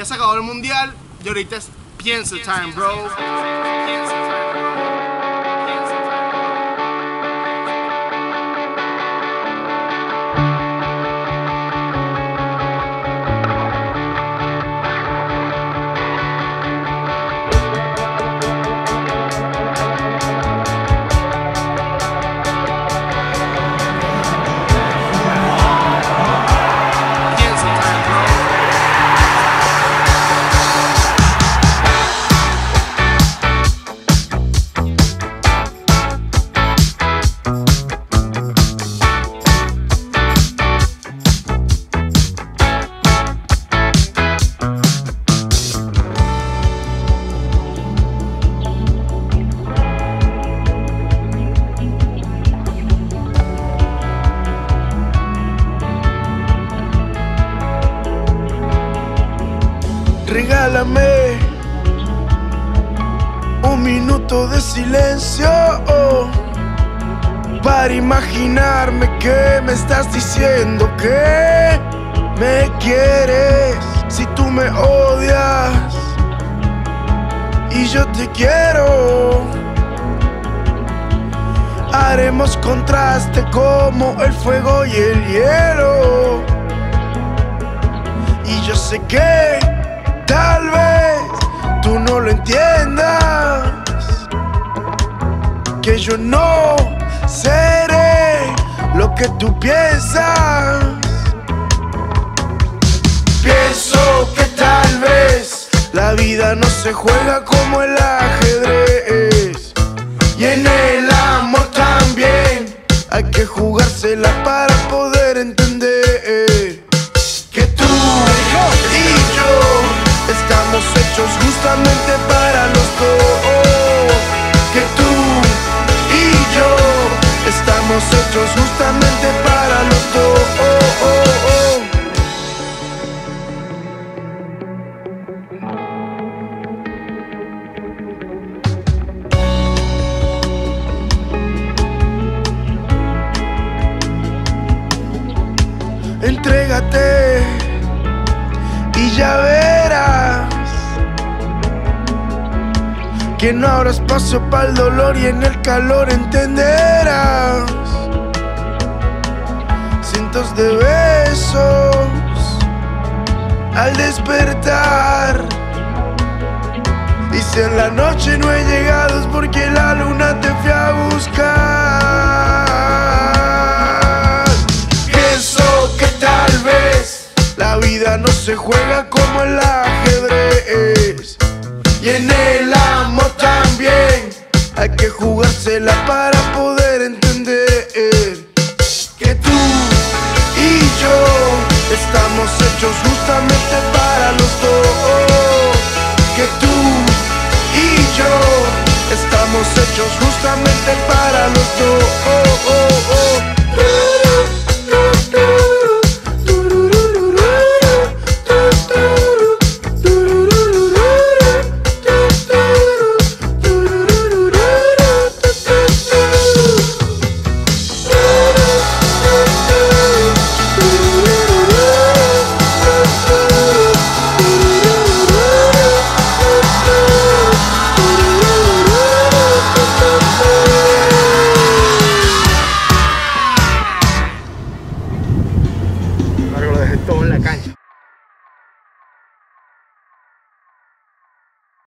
Ya se acabó el mundial y ahorita es piensa time, bro. Regálame un minuto de silencio para imaginarme que me estás diciendo que me quieres si tú me odias y yo te quiero. Haremos contraste como el fuego y el hielo. Y yo sé que entiendas. Que yo no seré lo que tú piensas. Pienso que tal vez la vida no se juega como el ajedrez. Y en el amor también hay que jugársela para poder entender que tú justamente para los dos. Que tú y yo estamos hechos justamente para los dos. Entrégate y ya verás que no habrá espacio para el dolor y en el calor entenderás cientos de besos al despertar. Y si en la noche no he llegado es porque la luna te fui a buscar. Pienso que tal vez la vida no se juega como el ajedrez. Y en el hay que jugársela para poder entender que tú y yo estamos hechos justamente para los dos. Que tú y yo estamos hechos justamente para los dos.